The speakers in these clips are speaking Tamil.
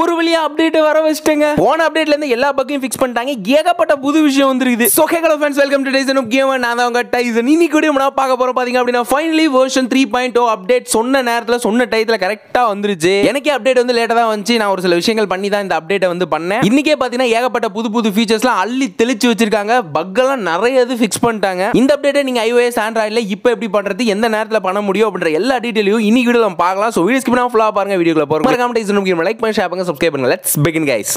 ஒரு வழியா அப்டேட் வர வச்சுட்டேங்க. போன அப்டேட்ல இருந்து எல்லா பக்கையும் ஃபிக்ஸ் பண்ணிட்டாங்க. ஏகப்பட்ட புது விஷயம் வந்துருக்குது. So hey hello friends welcome to Tyson game நான் தான் உங்க டைசன் இன்னைக்கு கூட நம்ம பார்க்க போறோம். பாத்தீங்க அப்படின்னா finally version three point O update சொன்ன நேரத்துல சொன்ன டயத்துல கரெக்டா வந்துருச்சு. எனக்கே அப்டேட் வந்து லேட்டா தான் வந்துச்சு. நான் ஒரு சில விஷயங்கள் பண்ணி தான் இந்த அப்டேட்டை வந்து பண்ணேன். இன்னைக்கே பாத்தீங்கன்னா ஏகப்பட்ட புது புது ஃபீச்சர்ஸ்லாம் அள்ளி தெளிச்சு வச்சிருக்காங்க. பக்கெல்லாம் நிறைய இது ஃபிக்ஸ் பண்ணிட்டாங்க. இந்த அப்டேட்டை நீங்க ஐஓஎஸ் ஆண்ட்ராய்டில் இப்போ எப்படி பண்றது எந்த நேரத்தில் பண்ண முடியும் அப்படின்ற எல்லா டீட்டெயிலையும் இன்னைக்கு வீடியோ நம்ம பார்க்கலாம். ஸோ வீடியோ ஸ்கிப் ஃபுல்லாக பாருங்க. வீடியோக்குள்ள போகிறோம் மறக்காம லைக் பண்ணி ஷேர் பண்ணுங்க. சப்ஸ்கிரைப் பண்ணுங்க let's begin guys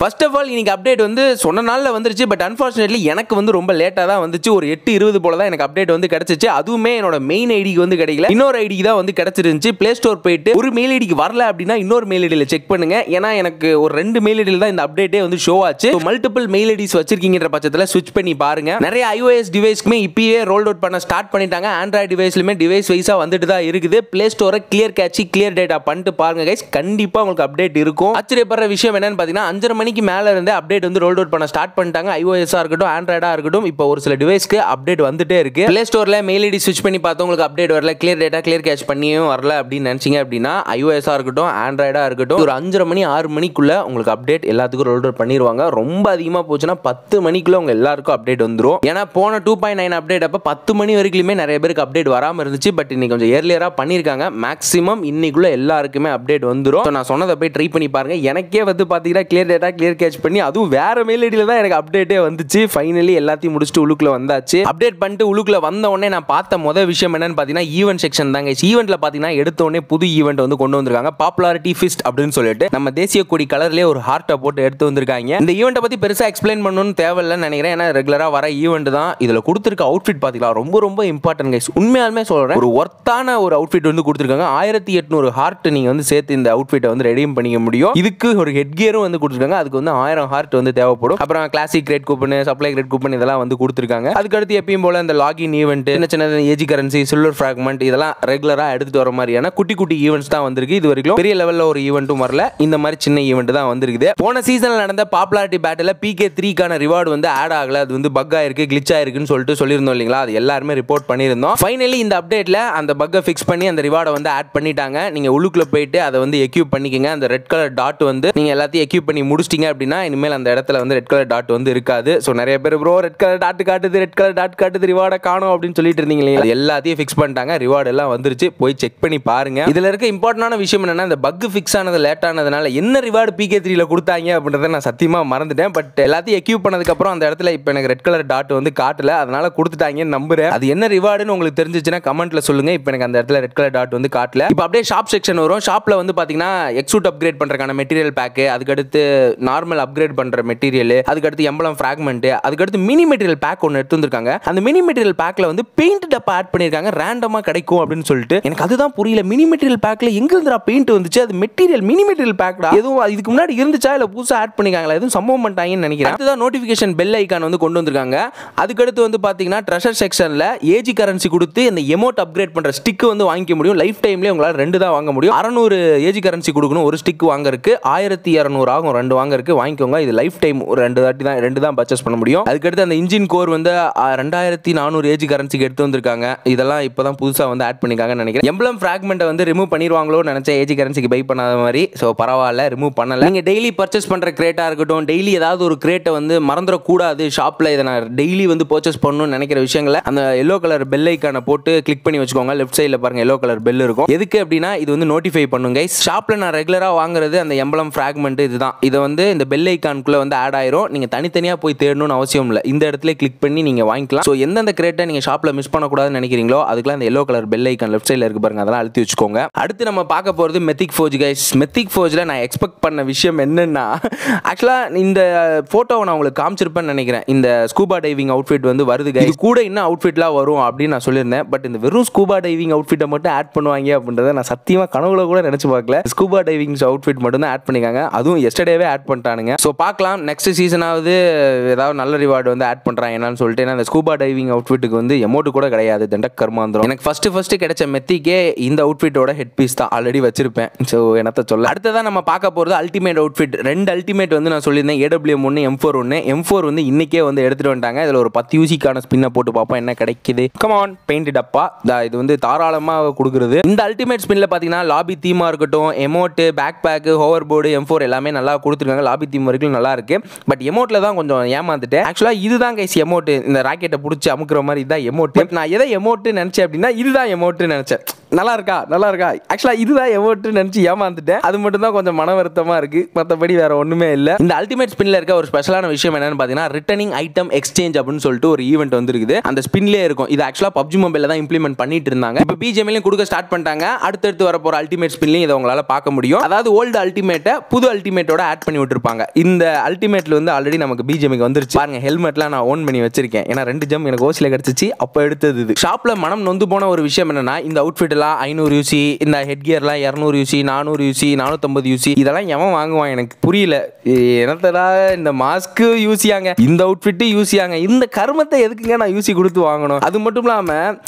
first of all இன்னைக்கு அப்டேட் வந்து சொன்ன நாளில் வந்துருச்சு பட் அன்ஃபார்ச்சுனேட்லி எனக்கு வந்து ரொம்ப லேட்டாக தான் வந்துச்சு. ஒரு எட்டு இருபது போல தான் எனக்கு அப்டேட் வந்து கிடைச்சிச்சு. அதுவுமே என்னோட மெயின் ஐடிக்கு வந்து கிடைக்கல. இன்னொரு ஐடிக்கு தான் வந்து கிடைச்சிருந்துச்சு. பிளே ஸ்டோர் போயிட்டு ஒரு மெயில் ஐடிக்கு வரல அப்படின்னா இன்னொரு மெயில் ஐடியில் செக் பண்ணுங்க. ஏன்னா எனக்கு ஒரு ரெண்டு மெயில் ஐடியில் தான் இந்த அப்டேட்டே வந்து ஷோ ஆச்சு. மல்டிபிள் மெயில் ஐடிஸ் வச்சிருக்கீங்கிற பட்சத்தில் ஸ்விட்ச் பண்ணி பாருங்க. நிறைய ஐஓஎஸ் டிவைஸ்க்குமே இப்பயே ரோல் அவுட் பண்ண ஸ்டார்ட் பண்ணிட்டாங்க. ஆண்ட்ராய்டு டிவைஸ்லுமே டிவைஸ் வைஸாக வந்துட்டு தான் இருக்குது. பிளே ஸ்டோரை கிளியர் கேட்சி கிளியர் டேட்டா பண்ணிட்டு பாருங்க கைஸ் கண்டிப்பாக உங்களுக்கு அப்டேட் இருக்கும். ஆச்சரியப்படுற விஷயம் என்னன்னு பார்த்தீங்கன்னா அஞ்சரை மணி மணிக்கு மேலே இருந்து அப்டேட் வந்து ரோல் அவுட் பண்ண ஸ்டார்ட் பண்ணிட்டாங்க. ஐஓஎஸ்ஸாக இருக்கட்டும் ஆண்ட்ராய்டாக இருக்கட்டும் இப்போ ஒரு சில டிவைஸ்க்கு அப்டேட் வந்துட்டே இருக்கு. பிளே ஸ்டோரில் மெயில் ஐடி ஸ்விட்ச் பண்ணி பார்த்தா உங்களுக்கு அப்டேட் வரல. கிளியர் டேட்டா கிளியர் கேட்ச் பண்ணியும் வரல அப்படின்னு நினச்சிங்க அப்படின்னா ஐஓஎஸ்ஸாக இருக்கட்டும் ஆண்ட்ராய்டாக இருக்கட்டும் ஒரு அஞ்சரை மணி ஆறு மணிக்குள்ளே உங்களுக்கு அப்டேட் எல்லாத்துக்கும் ரோல் அவுட் பண்ணிடுவாங்க ரொம்ப அதிகமாக போச்சுன்னா பத்து மணிக்குள்ளே உங்கள் எல்லாருக்கும் அப்டேட் வந்துடும் ஏன்னா போன டூ பாயிண்ட் நைன் அப்டேட் அப்போ பத்து மணி வரைக்குமே நிறைய பேருக்கு அப்டேட் வராமல் இருந்துச்சு. பட் இன்னைக்கு கொஞ்சம் ஏர்லியராக பண்ணியிருக்காங்க மேக்ஸிமம் இன்னைக்குள்ள எல்லாருக்குமே அப்டேட் வந்துடும் நான் சொன்னதை போய் ட்ரை பண்ணி பாருங்க. எனக்கே வந்து பார்த்தீங்கன்னா கிளியர் டேட்டா கிளியர் கேட்ச் பண்ணி அதுவும் வேற மெயில் ஐடியில் தான் எனக்கு அப்டேட்டே வந்துச்சு. ஃபைனலி எல்லாத்தையும் முடிச்சுட்டு உள்ளுக்குள்ள வந்தாச்சு. அப்டேட் பண்ணிட்டு உள்ளுக்குள்ள வந்த உடனே நான் பார்த்த முதல் விஷயம் என்னன்னு பார்த்தீங்கன்னா ஈவெண்ட் செக்ஷன் தாங்க. ஈவெண்ட்ல பார்த்தீங்கன்னா எடுத்த உடனே புது ஈவெண்ட் வந்து கொண்டு வந்திருக்காங்க. பாப்புலாரிட்டி ஃபிஸ்ட் அப்படின்னு சொல்லிட்டு. நம்ம தேசிய கொடி கலர்லேயே ஒரு ஹார்ட்டை போட்டு எடுத்து வந்திருக்காங்க. இந்த ஈவெண்ட்டை பற்றி பெருசாக எக்ஸ்பிளைன் பண்ணணும்னு தேவையில்லைன்னு நினைக்கிறேன். ஏன்னா ரெகுலராக வர ஈவெண்ட் தான். இதில் கொடுத்துருக்க அவுட்ஃபிட் பார்த்தீங்களா ரொம்ப ரொம்ப இம்பார்ட்டன்ட் கைஸ் உண்மையாலுமே சொல்கிறேன் ஒரு ஒர்த்தான ஒரு அவுட்ஃபிட் வந்து கொடுத்துருக்காங்க. ஆயிரத்தி எட்நூறு ஹார்ட் நீங்கள் வந்து சேர்த்து இந்த அவுட்ஃபிட்டை வந்து ரெடியும் பண்ணிக்க முடியும். இதுக்கு ஒரு ஹெட் கியரும் வந்து கொடுத்துருக்காங்க. அதுக்கு வந்து ஆயிரம் ஹார்ட் வந்து தேவைப்படும். அப்புறம் classic crate coupon supply crate coupon இதெல்லாம் வந்து கொடுத்துருக்காங்க. அதுக்கடுத்து எப்பயும் போல இந்த லாகின் ஈவெண்ட் சின்ன சின்ன ஏஜி கரன்சி சில்வர் ஃபிராக்மெண்ட் இதெல்லாம் ரெகுலராக எடுத்துட்டு வர மாதிரியான குட்டி குட்டி ஈவெண்ட்ஸ் தான் வந்திருக்கு இது வரைக்கும். பெரிய லெவலில் ஒரு ஈவெண்ட்டும் வரல. இந்த மாதிரி சின்ன ஈவெண்ட் தான் வந்திருக்குது. போன சீசனில் நடந்த பாப்புலாரிட்டி பேட்டில் பிகே த்ரீக்கான ரிவார்டு வந்து ஆட் ஆகல. அது வந்து பக் ஆயிருக்கு கிளிச் ஆயிருக்குன்னு சொல்லிட்டு சொல்லியிருந்தோம் இல்லைங்களா? அது எல்லாருமே ரிப்போர்ட் பண்ணியிருந்தோம். ஃபைனலி இந்த அப்டேட்ல அந்த பக்கை ஃபிக்ஸ் பண்ணி அந்த ரிவார்டை வந்து ஆட் பண்ணிட்டாங்க. நீங்க உள்ளுக்குள்ள போயிட்டு அதை வந்து எக்யூப் பண்ணிக்கங்க. அந்த ரெட் கலர் டாட் வந்து நீங்க எல்லாத்தையும் எக்யூப் பண்ணி முடிச்சிட்டீங்க. அப்படின்னா இனிமேல் அந்த இடத்துல வந்து ரெட் கலர் டாட் வந்து இருக்காது. ஸோ நிறைய பேர் ப்ரோ ரெட் கலர் டாட் காட்டுது ரெட் கலர் டாட் காட்டுது ரிவார்டை காணும் அப்படின்னு சொல்லிட்டு இருந்தீங்க இல்லையா அது எல்லாத்தையும் ஃபிக்ஸ் பண்ணிட்டாங்க. ரிவார்டு எல்லாம் வந்துருச்சு. போய் செக் பண்ணி பாருங்க. இதில் இருக்க இம்பார்ட்டன்டான விஷயம் என்னன்னா இந்த பக் ஃபிக்ஸ் ஆனது லேட் ஆனதுனால என்ன ரிவார்டு பிகே த்ரீல கொடுத்தாங்க அப்படின்றத நான் சத்தியமாக மறந்துட்டேன். பட் எல்லாத்தையும் எக்யூப் பண்ணதுக்கப்புறம் அந்த இடத்துல இப்போ எனக்கு ரெட் கலர் டாட் வந்து காட்டல. அதனால கொடுத்துட்டாங்கன்னு நம்புறேன். அது என்ன ரிவார்டுன்னு உங்களுக்கு தெரிஞ்சிச்சுன்னா கமெண்ட்ல சொல்லுங்க. இப்போ எனக்கு அந்த இடத்துல ரெட் கலர் டாட் வந்து காட்டல. இப்போ அப்படியே ஷாப் செக்ஷன் வரும். ஷாப்ல வந்து பாத்தீங்கன்னா எக்ஸூட் அப்கிரேட் பண்றதுக்கான மெட்டீரியல் பேக்கு அதுக்கடுத்து நார்மல் அப்கிரேட் பண்ற மெட்டீரியல் அதுக்கடுத்து எம்பளம் ஃபிராக்மெண்ட் அதுக்கடுத்து மினி மெட்டீரியல் பேக் ஒன்று எடுத்து வந்திருக்காங்க. அந்த மினி மெட்டீரியல் பேக்ல வந்து பெயிண்ட் டப்பா ஆட் பண்ணிருக்காங்க ரேண்டமாக கிடைக்கும் அப்படின்னு சொல்லிட்டு. எனக்கு அதுதான் புரியல. மினி மெட்டீரியல் பேக்ல எங்க இருந்துடா பெயிண்ட் வந்துச்சு? அது மெட்டீரியல் மினி மெட்டீரியல் பேக்டா எதுவும் இதுக்கு முன்னாடி இருந்துச்சா? இல்ல புதுசாக ஆட் பண்ணிருக்காங்களா? எதுவும் சம்பவம் பண்ணிட்டாங்கன்னு நினைக்கிறேன். அதுதான் நோட்டிஃபிகேஷன் பெல் ஐக்கான் வந்து கொண்டு வந்திருக்காங்க. அதுக்கடுத்து வந்து பாத்தீங்கன்னா ட்ரெஷர் செக்ஷன்ல ஏஜி கரன்சி கொடுத்து இந்த எமோட் அப்கிரேட் பண்ற ஸ்டிக் வந்து வாங்கிக்க முடியும். லைஃப் டைம்லேயே உங்களால் ரெண்டு தான் வாங்க முடியும். அறநூறு ஏஜி கரன்சி கொடுக்கணும். ஒரு ஸ்டிக் வாங்கறதுக்கு ஆயிரத்தி இரநூறு ஆகும். ரெண்டு வாங்குறதுக்கு வாங்கிக்கோங்க. இது லைஃப் டைம் ஒரு ரெண்டு தாட்டி தான் ரெண்டு தான் பர்ச்சேஸ் பண்ண முடியும். அதுக்கடுத்து அந்த இன்ஜின் கோர் வந்து ரெண்டாயிரத்தி நானூறு ஏஜி கரன்சிக்கு எடுத்து வந்திருக்காங்க. இதெல்லாம் இப்போ தான் புதுசாக வந்து ஆட் பண்ணிருக்காங்கன்னு நினைக்கிறேன். எம்பளம் ஃப்ராக்மெண்ட்டை வந்து ரிமூவ் பண்ணிடுவாங்களோன்னு நினச்ச ஏஜி கரன்சிக்கு பை பண்ணாத மாதிரி. ஸோ பரவாயில்ல ரிமூவ் பண்ணல. நீங்கள் டெய்லி பர்ச்சேஸ் பண்ணுற கிரேட்டாக இருக்கட்டும் டெய்லி ஏதாவது ஒரு கிரேட்டை வந்து மறந்துடக்கூடாது. ஷாப்பில் இதை நான் டெய்லி வந்து பர்ச்சேஸ் பண்ணணும்னு நினைக்கிற விஷயங்களை அந்த எல்லோ கலர் பெல் ஐக்கானை போட்டு கிளிக் பண்ணி வச்சுக்கோங்க. லெஃப்ட் சைடில் பாருங்கள் எல்லோ கலர் பெல் இருக்கும். எதுக்கு அப்படின்னா இது வந்து நோட்டிஃபை பண்ணுங்க ஷாப்பில் நான் ரெகுலராக வாங்குறது அந்த எம்பளம் ஃப்ராக்மெண்ட் இதுதான். இதை வந்து இந்த பெல் ஐக்கானுக்குள்ள வந்து ஆட் ஆயிரும். நீங்கள் தனித்தனியாக போய் தேடணும்னு அவசியம் இல்லை. இந்த இடத்துல கிளிக் பண்ணி நீங்கள் வாங்கிக்கலாம். ஸோ எந்தெந்த கிரேட்டை நீங்கள் ஷாப்பில் மிஸ் பண்ணக்கூடாதுன்னு நினைக்கிறீங்களோ அதுக்கெல்லாம் இந்த yellow colour bell icon left சைடில் இருக்கு பாருங்க. அதெல்லாம் அழுத்தி வச்சுக்கோங்க. அடுத்து நம்ம பார்க்க போகிறது மெத்திக் ஃபோஜ் கைஸ் மெத்திக் ஃபோஜில் நான் எக்ஸ்பெக்ட் பண்ண விஷயம் என்னென்னா ஆக்சுவலாக இந்த ஃபோட்டோவை நான் உங்களுக்கு காமிச்சிருப்பேன்னு நினைக்கிறேன். இந்த ஸ்கூபா டைவிங் அவுட்ஃபிட் வந்து வருது கைஸ் கூட இன்னும் அவுட்ஃபிட்லாம் வரும் அப்படின்னு நான் சொல்லியிருந்தேன். பட் இந்த வெறும் ஸ்கூபா டைவிங் அவுட்ஃபிட்டை மட்டும் ஆட் பண்ணுவாங்க அப்படின்றத நான் சத்தியமாக கனவுல கூட நினச்சி பார்க்கல. ஸ்கூபா டைவிங் அவுட்ஃபிட் மட்டும் தான் ஆட் பண்ணிருக்காங்க அதுவும் எஸ்டர்டேவே ஆட் ஆட் பண்ணிட்டானுங்க. ஸோ பார்க்கலாம். நெக்ஸ்ட் சீசனாவது ஏதாவது நல்ல ரிவார்டு வந்து ஆட் பண்ணுறாங்க என்னன்னு சொல்லிட்டு ஏன்னா அந்த ஸ்கூபா டைவிங் அவுட்ஃபிட்டுக்கு வந்து எமௌண்ட் கூட கிடையாது. தண்ட கர்மாந்திரம் எனக்கு ஃபர்ஸ்ட் ஃபர்ஸ்ட் கிடைச்ச மெத்திக்கே இந்த அவுட்ஃபிட்டோட ஹெட் பீஸ் தான் ஆல்ரெடி வச்சிருப்பேன். ஸோ என்னத்த சொல்ல. அடுத்ததான் நம்ம பார்க்க போகிறது அல்டிமேட் அவுட்ஃபிட் ரெண்டு அல்டிமேட் வந்து நான் சொல்லியிருந்தேன். ஏடபிள்யூஎம் ஒன்று எம் ஃபோர் ஒன்று எம் ஃபோர் வந்து இன்னைக்கே வந்து எடுத்துட்டு வந்துட்டாங்க. இதில் ஒரு பத்து யூசிக்கான ஸ்பின்னை போட்டு பார்ப்போம் என்ன கிடைக்குது. கமான் பெயிண்ட் டப்பா தா இது வந்து தாராளமாக கொடுக்குறது. இந்த அல்டிமேட் ஸ்பின்ல பார்த்தீங்கன்னா லாபி தீமா இருக்கட்டும் emote pack pack hoverboard M four எல்லாமே நல்லா கொடுத்துருக்காங்க. லாபி தீம் வரைக்கும் நல்லா இருக்கு. பட் எமோட்டில் தான் கொஞ்சம் ஏமாந்துட்டேன். ஆக்சுவலாக இதுதான் கைஸ் எமோட்டு இந்த ராக்கெட்டை பிடிச்சி அமுக்குற மாதிரி இதுதான் எமோட்டு நான் எதை எமோட்டு நினச்சேன் அப்படின்னா இதுதான் எமோட்டு நினச்சேன். நல்லா இருக்கா நல்லா இருக்கா ஆக்சுவலாக இதுதான் எமோட்டு நினச்சி ஏமாந்துட்டேன். அது மட்டும் தான் கொஞ்சம் மன வருத்தமாக இருக்கு. மற்றபடி வேற ஒன்றுமே இல்லை. இந்த அல்டிமேட் ஸ்பின்ல இருக்க ஒரு ஸ்பெஷலான விஷயம் என்னன்னு பார்த்தீங்கன்னா ரிட்டர்னிங் ஐட்டம் எக்ஸ்சேஞ்ச் அப்படின்னு சொல்லிட்டு ஒரு ஈவெண்ட் வந்துருக்குது. அந்த ஸ்பின்லேயே இருக்கும். இது ஆக்சுவலாக பப்ஜி மொபைலில் தான் இம்ப்ளிமெண்ட் பண்ணிட்டு இருந்தாங்க. இப்போ பிஜிஎம்லையும் கொடுக்க ஸ்டார்ட் பண்ணிட்டாங்க. அடுத்தடுத்து வர போகிற அல்டிமேட் ஸ்பின்லையும் இதை உங்களால் பார்க்க முடியும். அதாவது ஓல்டு அல்டிமேட்டை புது அல்டிமேட்டோட ஆட் பண்ணி விட்டுருப்பாங்க. இந்த அல்டிமேட்ல வந்து ஆல்ரெடி நமக்கு பிஜிஎம்க்கு வந்துருச்சு. பாருங்க ஹெல்மெட்லாம் நான் ஓன் பண்ணி வச்சிருக்கேன். ஏன்னா ரெண்டு ஜம் எனக்கு ஓசியில் கிடச்சிச்சு. அப்போ எடுத்தது இது. ஷாப்பில் மனம் நொந்து போன ஒரு விஷயம் என்னன்னா இந்த அவுட்ஃபிட் எல்லாம் ஐநூறு யூசி இந்த ஹெட் கியர்லாம் இரநூறு யூசி நானூறு யூசி நானூற்றம்பது யூசி இதெல்லாம் எவன் வாங்குவான் எனக்கு புரியல. என்னத்தடா இந்த மாஸ்க்கு யூசியாங்க இந்த அவுட்ஃபிட்டு யூசியாங்க இந்த கருமத்தை எதுக்குங்க நான் யூசி கொடுத்து வாங்கணும்? அது மட்டும் இல்லாமல்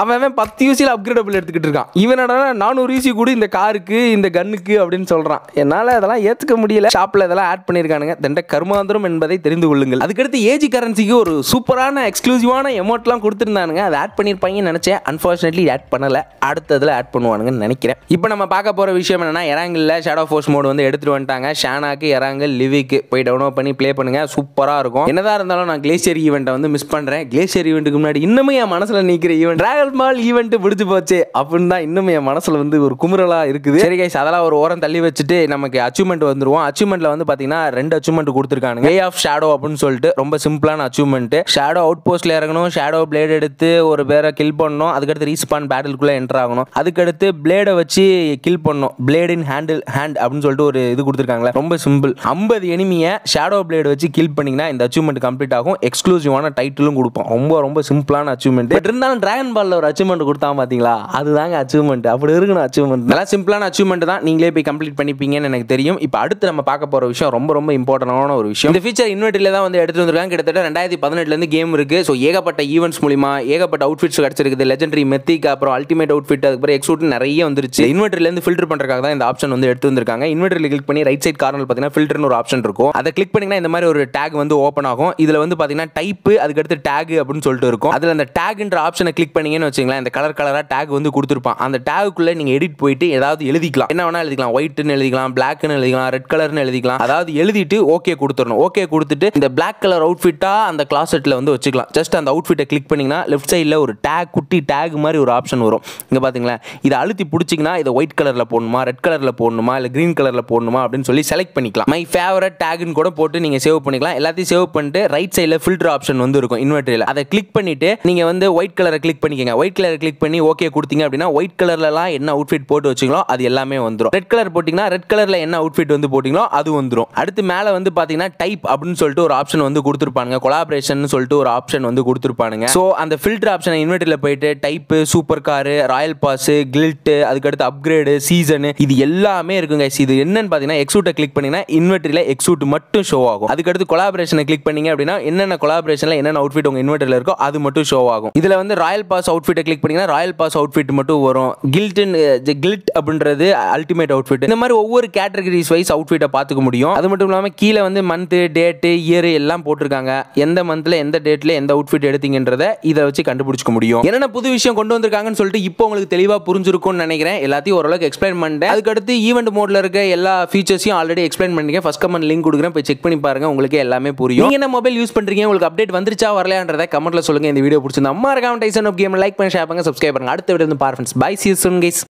அவன் அவன் பத்து யூசியில் அப்கிரேடபிள் எடுத்துக்கிட்டு இருக்கான். இவனடா நானூறு யூசி கூட இந்த காருக்கு இந்த கன்னுக்கு அப்படின்னு சொல்கிறான் என்னால் அதெல்லாம் ஏற்றுக்க முடியல. ஷாப்பில் இதெல்லாம் ஆட் பண்ணியிருக்கானுங்க தண்ட கருமாந்திரம் என்பதை தெரிந்து கொள்ளுங்கள். அதுக்கடுத்து ஏஜி கரன்சிக்கு ஒரு சூப்பரான எக்ஸ்க்ளூசிவான எமௌண்ட்லாம் கொடுத்துருந்தானுங்க. அதை ஆட் பண்ணியிருப்பாங்கன்னு நினச்சேன். அன்ஃபார்ச்சுனேட்லி ஆட் பண்ணலை. அடுத்ததில் ஆட் பண்ணுவானுங்கன்னு நினைக்கிறேன். இப்போ நம்ம பார்க்க போகிற விஷயம் என்னன்னா இறாங்கில் ஷேடோ ஃபோர்ஸ் மோடு வந்து எடுத்துகிட்டு வந்துட்டாங்க. ஷானாக்கு இறாங்கல் லிவிக்கு போய் டவுன்லோட் பண்ணி ப்ளே பண்ணுங்க. சூப்பராக இருக்கும். என்னதான் இருந்தாலும் நான் கிளேசியர் ஈவெண்ட்டை வந்து மிஸ் பண்ணுறேன் கிளேசியர் ஈவெண்ட்டுக்கு முன்னாடி இன்னமும் என் மனசில் நிற்கிற ஈவெண்ட் டிராகன் மால் ஈவெண்ட் பிடிச்சி போச்சு அப்படின்னு தான் இன்னும் என் மனசில் வந்து ஒரு குமுறலாக இருக்குது. சரி கைஸ் அதெல்லாம் ஒரு ஓரம் தள்ளி வச்சுட்டு நமக்கு அச்சீவ்மெண்ட் வந்துருவோம். அச்சீவ்மெண்ட்டில் வந்து பார்த்தீங்கன்னா ரெண்டு அச்சீவ்மெண்ட் கொடுத்துருக்காங்க வே ஆஃப் ஷேடோ அப்படின்னு சொல்லிட்டு ரொம்ப சிம்பிளான அச்சீவ்மெண்ட் ஷேடோ அவுட் போஸ்ட்ல இறங்கணும். ஷேடோ பிளேட் எடுத்து ஒரு பேரை கில் பண்ணணும். அதுக்கடுத்து ரீஸ்பான் பேட்டிலுக்குள்ளே என்டர் ஆகணும். அதுக்கடுத்து பிளேடை வச்சு கில் பண்ணணும். பிளேட் இன் ஹேண்டில் ஹேண்ட் அப்படின்னு சொல்லிட்டு ஒரு இது கொடுத்துருக்காங்களே. ரொம்ப சிம்பிள் ஐம்பது எனிமியை ஷேடோ பிளேட் வச்சு கில் பண்ணிங்கன்னா இந்த அச்சீவ்மெண்ட் கம்ப்ளீட் ஆகும். எக்ஸ்க்ளூசிவான டைட்டிலும் கொடுப்போம். ரொம்ப ரொம்ப சிம்பிளான அச்சீவ்மெண்ட் பட் இருந்தாலும் டிராகன் பால்ல ஒரு அச்சீவ்மெண்ட் கொடுத்தான் பார்த்தீங்களா அதுதாங்க அச்சீவ்மெண்ட் அப்படி இருக்கணும் அச்சீவ்மெண்ட் நல்லா சிம்பிளான அச்சீவ்மெண்ட் தான். நீங்களே போய் கம்ப்ளீட் பண்ணிப்பீங்கன்னு எனக்கு தெரியும். இப்போ அடுத்து நம்ம பார்க்க போகிற விஷயம் ரொம்ப ரொம்ப இம்பார்ட்டன்டான ஒரு விஷயம். இந்த ஃபீச்சர் இன்வெர்ட்டில் தான் வந்து எடுத்துட்டு வந்திருக்காங்க. கிட்டத்தட்ட ரெண்டாயிரத்தி பதினெட்டுலேருந்து கேம் இருக்கு. ஸோ ஏகப்பட்ட ஈவெண்ட்ஸ் மூலிமா ஏகப்பட்ட அவுட்ஃபிட்ஸ் கிடச்சிருக்குது லெஜெண்டரி மெத்திக் அப்புறம் அல்டிமேட் அவுட்ஃபிட் அதுக்கப்புறம் எக்ஸூட் நிறைய வந்துருச்சு. இன்வெர்ட்டர்லேருந்து ஃபில்டர் பண்ணுறதுக்காக தான் இந்த ஆப்ஷன் வந்து எடுத்து வந்திருக்காங்க. இன்வெர்ட்டரில் கிளிக் பண்ணி ரைட் சைட் கார்னர் பார்த்தீங்கன்னா ஃபில்டர்னு ஒரு ஆப்ஷன் இருக்கும். அதை கிளிக் பண்ணிங்கன்னா இந்த மாதிரி ஒரு டேக் வந்து ஓப்பன் ஆகும். இதில் வந்து பார்த்தீங்கன்னா டைப்பு அதுக்கடுத்து டேக் அப்படின்னு சொல்லிட்டு இருக்கும். அதில் அந்த டேக்ன்ற ஆப்ஷனை கிளிக் பண்ணீங்கன்னு வச்சுங்களேன் இந்த கலர் கலராக டேக் வந்து கொடுத்துருப்பான். அந்த டேக்குள்ளே நீங்கள் எடிட் போயிட்டு ஏதாவது எழுதிக்கலாம். என்ன வேணால் எழுதிக்கலாம். ஒயிட்னு எழுதிக்கலாம் பிளாக்னு எழுதிக்கலாம் ரெட் கலர்னு எழுதிக்கலாம். அதாவது எழுதிட்டு ஓகே கொடுத்துடணும். ஓகே கொடுத்துட்டு இந்த பிளாக் கலர் அவுட்ஃபிட்டாக அந்த கிளாசெட்டில் வந்து வச்சுக்கலாம். ஜஸ்ட் அந்த அவுட்ஃபிட்டை கிளிக் பண்ணிங்கன்னா லெஃப்ட் சைடில் ஒரு டேக் குட்டி டேக் மாதிரி ஒரு ஆப்ஷன் வரும். இங்கே பார்த்தீங்களா இதை அழுத்தி பிடிச்சிங்கன்னா இதை ஒயிட் கலரில் போடணுமா ரெட் கலரில் போடணுமா இல்லை க்ரீன் கலரில் போடணுமா அப்படின்னு சொல்லி செலக்ட் பண்ணிக்கலாம். மை ஃபேவரட் டேக்னு கூட போட்டு நீங்கள் சேவ் பண்ணிக்கலாம். எல்லாத்தையும் சேவ் பண்ணிட்டு ரைட் சைடில் ஃபில்டர் ஆப்ஷன் வந்து இருக்கும் இன்வெர்டரில் அதை கிளிக் பண்ணிட்டு நீங்கள் வந்து ஒயிட் கலரை கிளிக் பண்ணிக்கங்க. ஒயிட் கலர் கிளிக் பண்ணி ஓகே கொடுத்தீங்க அப்படின்னா ஒயிட் கலர்லலாம் என்ன அவுட்ஃபிட் போட்டு வச்சிங்களோ அது எல்லாமே வந்துடும் ரெட் கலர் போட்டிங்கன்னா ரெட் கலரில் என்ன அவுட்ஃபிட் வந்து போட்டிங்களோ அது வந்துடும் அடுத்து மேலே வந்து பார்த்தீங்கன்னா டைப் அப்படின்னு சொல்லிட்டு ஒரு ஆப்ஷன் வந்து கொடுத்துருப்பாங்க கொலாபரேஷன் சொல்லிட்டு ஒரு ஆப்ஷன் வந்து கொடுத்துருப்பானுங்க. ஸோ அந்த ஃபில்டர் ஆப்ஷன் இன்வெர்டரில் போயிட்டு type super car royal pass guild அதுக்கடுத்து அப்கிரேடு சீசனு இது எல்லாமே இருக்குங்க இது என்னன்னு பார்த்தீங்கன்னா எக்ஸூட்டை கிளிக் பண்ணிங்கன்னா இன்வெர்டரில் எக்ஸூட் மட்டும் ஷோ ஆகும். அதுக்கடுத்து கொலாபரேஷனை கிளிக் பண்ணீங்க அப்படின்னா என்னென்ன கொலாபரேஷனில் என்னென்ன அவுட்ஃபிட் உங்கள் இன்வெர்டரில் இருக்கோ அது மட்டும் ஷோ ஆகும். இதில் வந்து ராயல் பாஸ் அவுட்ஃபிட்டை கிளிக் பண்ணீங்கன்னா ராயல் பாஸ் அவுட்ஃபிட் மட்டும் வரும். கில்டன் கில்ட் eh, அப்படின்றது அல்டிமேட் அவுட்ஃபிட் இந்த மாதிரி ஒவ்வொரு கேட்டகரிஸ் வைஸ் அவுட்ஃபிட்டை பார்த்துக்க முடியும். அது மட்டும் இல்லாமல் கீழே வந்து மந்த்து டேட்டு இயர் எல்லாம் போட்டிருக்காங்க. எந்த மந்த்தில் எந்த டேட்டில் எந்த அவுட்ஃபிட் எடுத்தீங்கன்றத இதை வச்சு கண்டுபிடிச்சிக்க முடியும். என்னென்ன புது விஷயம் கொண்டு வந்திருக்காங்கன்னு சொல்லிட்டு இப்போ உங்களுக்கு தெளிவாக புரிஞ்சிருக்கும்னு நினைக்கிறேன். எல்லாத்தையும் ஓரளவுக்கு எக்ஸ்பிளைன் பண்ணிட்டேன். அதுக்கடுத்து ஈவெண்ட் மோட்ல இருக்க எல்லா ஃபீச்சர்ஸையும் ஆல்ரெடி எக்ஸ்பிளைன் பண்ணிருக்கேன். ஃபஸ்ட் கமெண்ட் லிங்க் கொடுக்குறேன். போய் செக் பண்ணி பாருங்க. உங்களுக்கு எல்லாமே புரியும். நீங்கள் என்ன மொபைல் யூஸ் பண்ணுறீங்க உங்களுக்கு அப்டேட் வந்துருச்சா? வரலையான்றதை கமெண்ட்டில் சொல்லுங்க. இந்த வீடியோ பிடிச்சிருந்தா. அம்மா இருக்காம டைசன் ஆஃப் வீடியோ லைக் பண்ணி ஷேர் பண்ணுங்க சப்ஸ்கிரைப் பண்ணுங்க. அடுத்த வீடியோ வந்து பாருங்க பை சீசன் கைஸ்